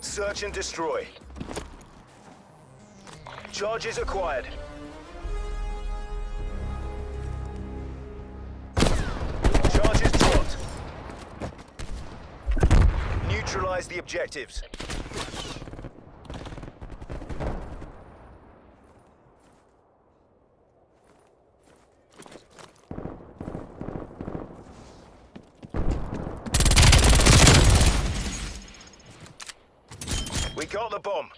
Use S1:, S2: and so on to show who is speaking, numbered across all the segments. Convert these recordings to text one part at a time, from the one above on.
S1: Search and destroy. Charges acquired. Charges dropped. Neutralize the objectives. Got the bomb.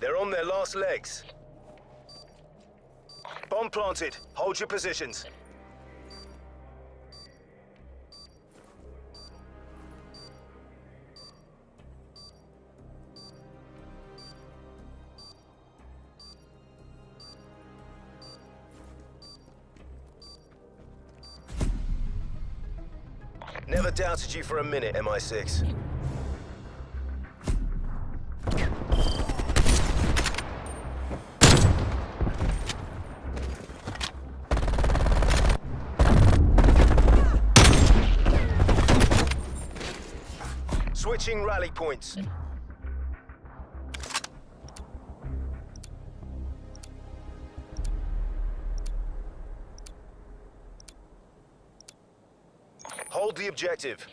S1: They're on their last legs. Bomb planted. Hold your positions. Never doubted you for a minute, MI6. Switching rally points. Hold the objective.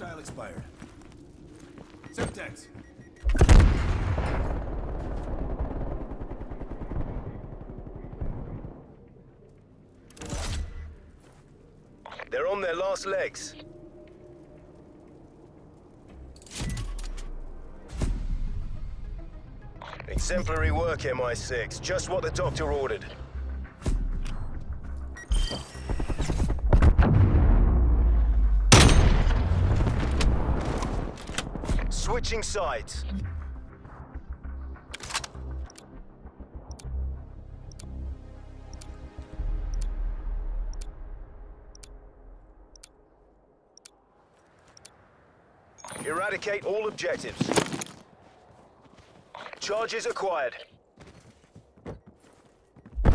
S2: Hostile expired.
S1: They're on their last legs. Exemplary work, MI6. Just what the doctor ordered. Switching sides. Eradicate all objectives. Charges acquired. We're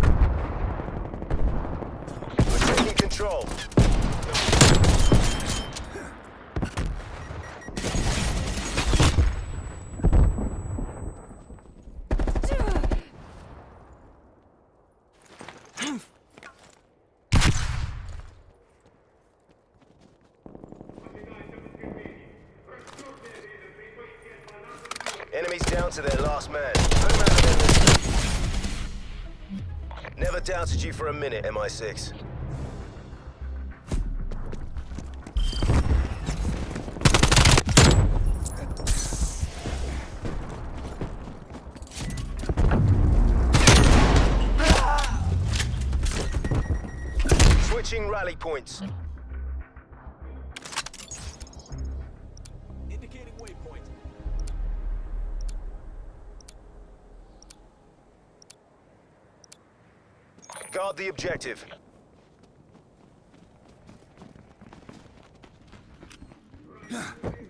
S1: taking control. Enemies down to their last man. Never doubted you for a minute, MI6. Switching rally points. Guard the objective.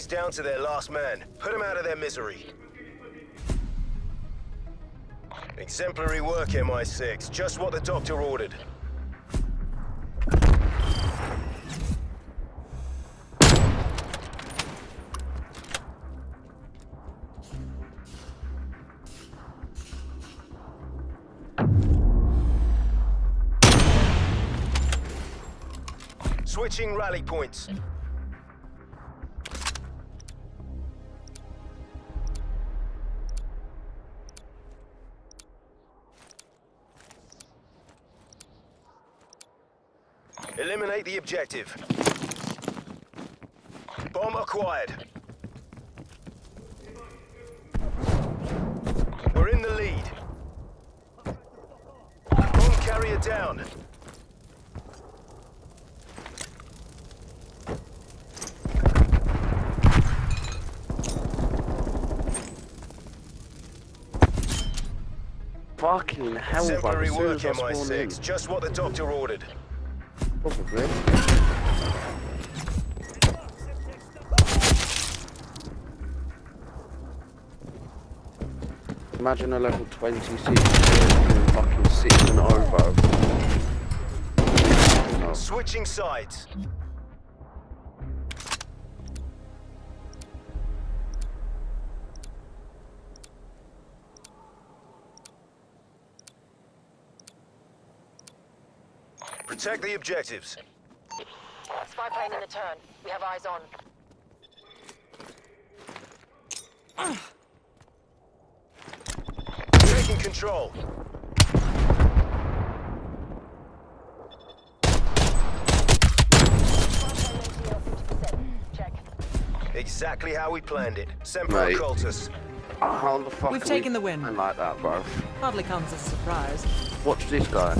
S1: enemies down to their last man. Put them out of their misery. Exemplary work, MI6. Just what the doctor ordered. Switching rally points. Eliminate the objective. Bomb acquired. We're in the lead. Bomb carrier down.
S3: Fucking hell, bro.
S1: Temporary
S3: As soon
S1: work
S3: as I spawned in,
S1: MI6. Just what the doctor ordered.
S3: Imagine a level 26 doing fucking 6 and over.
S1: Switching sides. Protect the objectives.
S4: Spy plane in the turn. We have eyes on.
S1: Taking control. Exactly how we planned it. Semper
S3: Mate.
S1: Cultus.
S3: How the fuck
S5: We've taken
S3: we
S5: the win.
S3: playing like that, bro?
S5: Hardly comes as a surprise.
S3: Watch this guy.